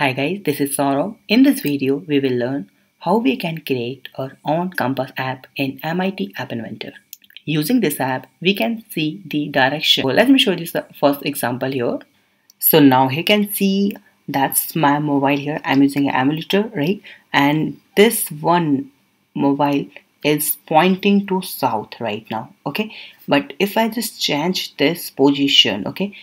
Hi guys, this is Sourabh. In this video, we will learn how we can create our own compass app in MIT App Inventor. Using this app, we can see the direction. So let me show you the first example here. So now you can see that's my mobile here. I'm using an emulator, right? And this one mobile is pointing to south right now, okay? But if I just change this position, okay,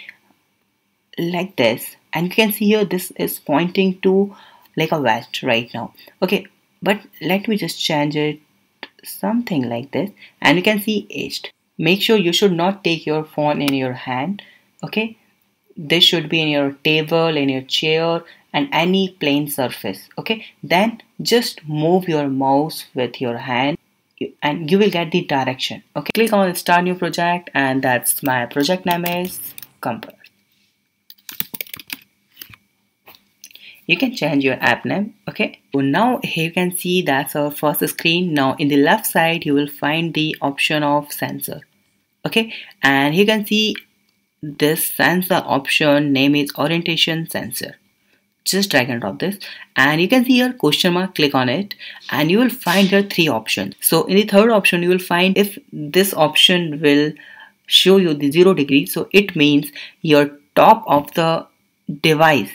like this, and you can see here this is pointing to like a west right now. Okay but let me just change it something like this. And you can see east make sure you should not take your phone in your hand. Okay this should be in your table in your chair and any plain surface. Okay then just move your mouse with your hand and you will get the direction. Okay click on start new project and that's my project name is compass you can change your app name okay? So now here you can see that's our first screen. Now in the left side you will find the option of sensor okay? And you can see this sensor option name is orientation sensor. Just drag and drop this. And you can see your question mark click on it and you will find your three options. So in the third option you will find if this option will show you the zero degree so it means your top of the device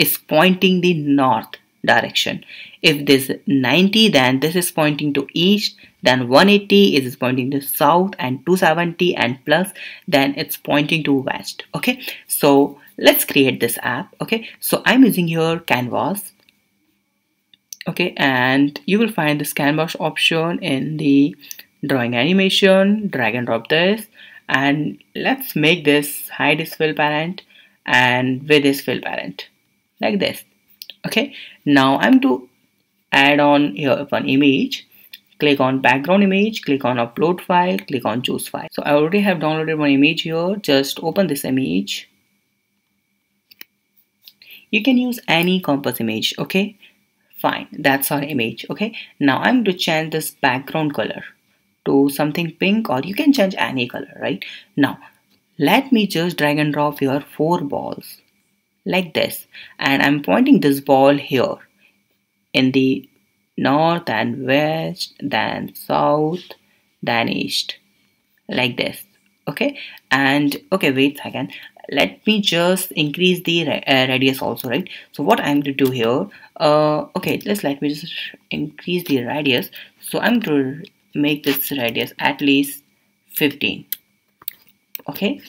is pointing the north direction. If this 90 then this is pointing to east then 180 is pointing to south and 270 and plus then it's pointing to west okay? So let's create this app okay? So I'm using here canvas okay? And you will find this canvas option in the drawing animation drag and drop this and let's make this height is fill parent and with this fill parent like this. Okay? Now I'm to add on here one image. Click on background image click on upload file click on choose file. So I already have downloaded one image here. Just open this image. You can use any compass image okay? Fine. That's our image okay? Now I'm to change this background color to something pink or you can change any color right? Now let me just drag and drop here four balls like this. And I'm pointing this ball here in the north and west then south then east like this okay? And okay wait a second. Let me just increase the uh, radius also right? So what I'm going to do here uh, okay let's let me just increase the radius. So I'm going to make this radius at least 15 okay?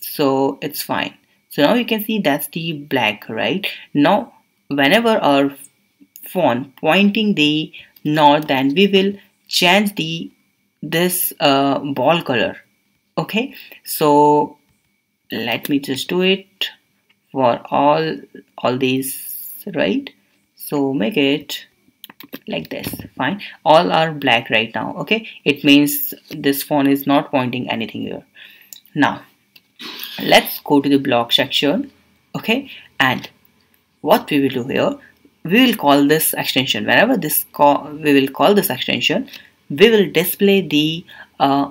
So it's fine so now you can see that's the black right? Now whenever our phone pointing the north then we will change the this uh, ball color. Okay? So let me just do it for all all these right? So make it like this. Fine. All are black right now. Okay? It means this phone is not pointing anything here. Now let's go to the block section okay? And what we will do here we will call this extension. Whenever this call we will call this extension we will display the uh,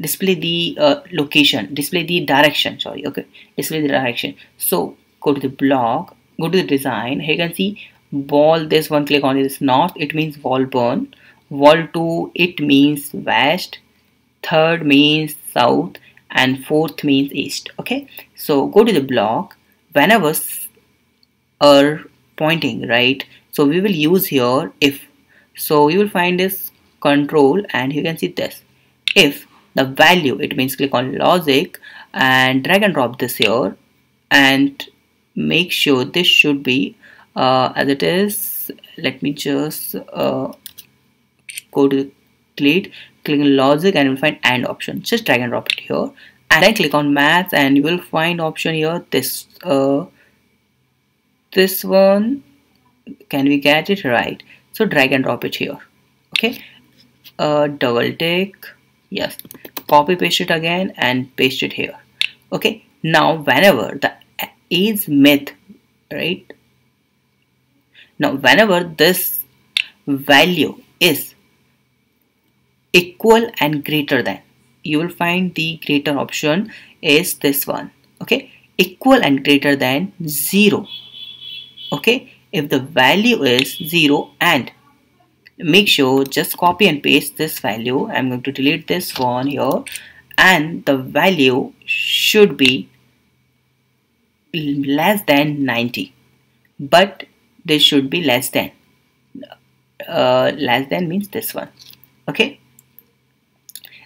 display the uh, location display the direction sorry okay? Display the direction. So go to the block go to the design. Here you can see ball this one click on this north it means wall burn. Wall 2 it means west. Third means south and fourth means east okay? So go to the block. Whenever are pointing right? So we will use here if. So you will find this control and you can see this. If the value it means click on logic and drag and drop this here and make sure this should be uh, as it is. Let me just uh, go to delete click on logic and you'll find and option. Just drag and drop it here. And then click on math and you will find option here. This uh, this one can we get it right? So drag and drop it here. Okay? Uh, double tick. Yes. Copy paste it again and paste it here. Okay? Now whenever the is myth right? Now whenever this value is equal and greater than. You will find the greater option is this one. Okay? Equal and greater than 0 okay? If the value is 0 and make sure just copy and paste this value. I'm going to delete this one here. And the value should be less than 90 but this should be less than uh, less than means this one. Okay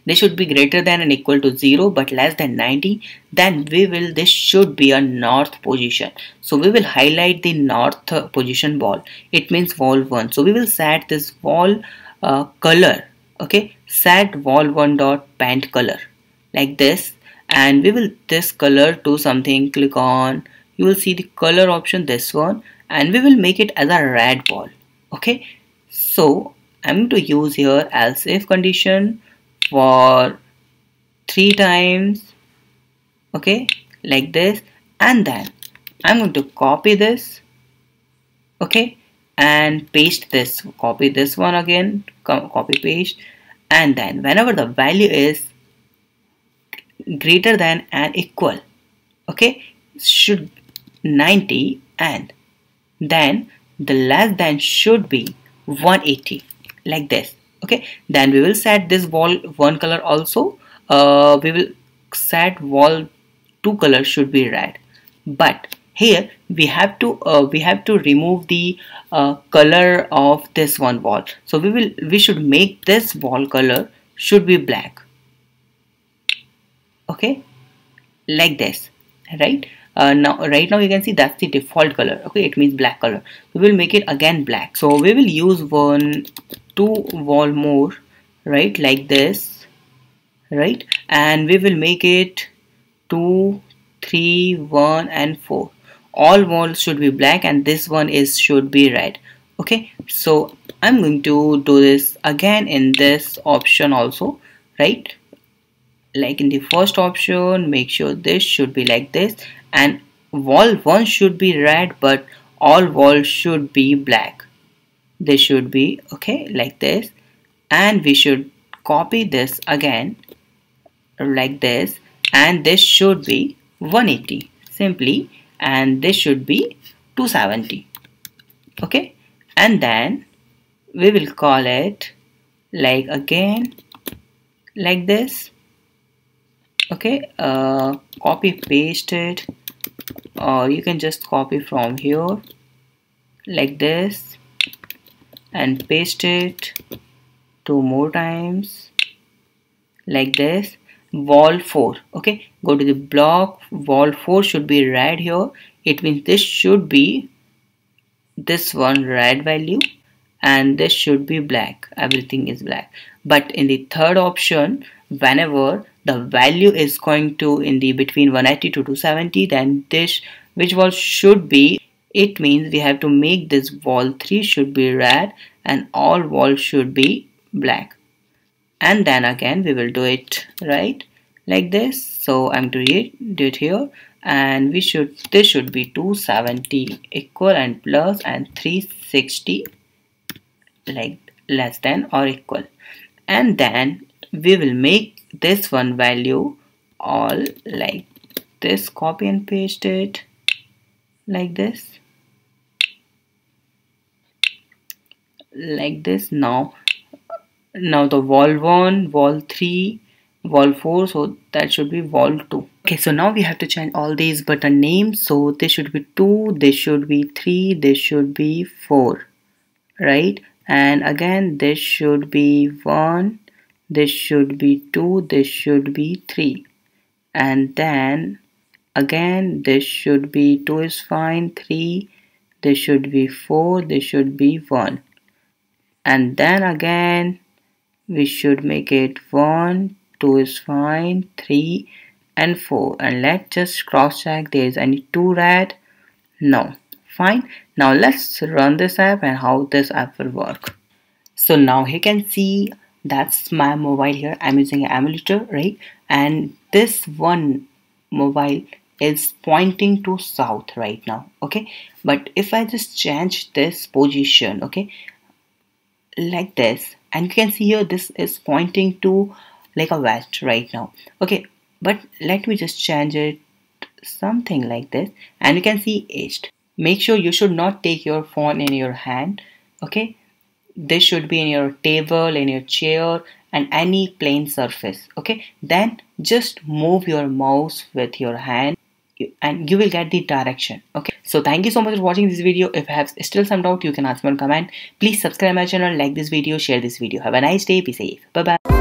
they should be greater than and equal to 0 but less than 90 then we will this should be a north position. So we will highlight the north position wall it means wall 1 so we will set this wall uh, color okay? Set wall 1 dot paint color like this. And we will this color to something click on. You will see the color option this one. And we will make it as a red wall okay? So I'm going to use here else if condition for three times okay like this and then I'm going to copy this okay and paste this. Copy this one again copy paste and then whenever the value is greater than and equal okay should 90 and then the less than should be 180 like this okay. Then we will set this wall one color also. Uh, we will set wall two color should be red. But here we have to uh, we have to remove the uh, color of this one wall. So we will we should make this wall color should be black. Okay. Like this. Right? Uh, now right now you can see that's the default color. Okay. It means black color. We will make it again black. So we will use one two wall more right like this right? And we will make it two three one and four. All walls should be black and this one is should be red okay? So I'm going to do this again in this option also right? Like in the first option make sure this should be like this. And wall 1 should be red but all walls should be black they should be okay like this. And we should copy this again like this. And this should be 180 simply. And this should be 270 okay? And then we will call it like again like this okay? Uh, copy paste it or you can just copy from here like this and paste it two more times like this. Wall 4 okay? Go to the block. Wall 4 should be red here. It means this should be this one red value and this should be black. Everything is black. But in the third option whenever the value is going to in the between 180 to 270 then this which wall should be it means we have to make this wall 3 should be red and all walls should be black. And then again we will do it right? Like this. So I'm doing it, here. And we should this should be 270 equal and plus and 360 like less than or equal. And then we will make this one value all like this copy and paste it like this like this now now the wall 1 wall 3 wall 4 so that should be wall 2 okay so now we have to change all these button names so this should be 2 this should be 3 this should be 4 right and again this should be 1 this should be 2 this should be 3 and then again this should be 2 is fine 3 this should be 4 this should be 1 and then again we should make it 1 2 is fine 3 and 4 and let's just cross check there is any 2 red. No. Fine. Now let's run this app and how this app will work. So now you can see that's my mobile here. I'm using an emulator right? And this one mobile is pointing to south right now okay? But if i just change this position okay like this. And you can see here this is pointing to like a west right now. Okay but let me just change it something like this. And you can see east. Make sure you should not take your phone in your hand. Okay this should be in your table in your chair and any plain surface. Okay then just move your mouse with your hand and you will get the direction okay? So thank you so much for watching this video. If you have still some doubt you can ask me on comment. Please subscribe my channel like this video share this video. Have a nice day. Be safe. Bye bye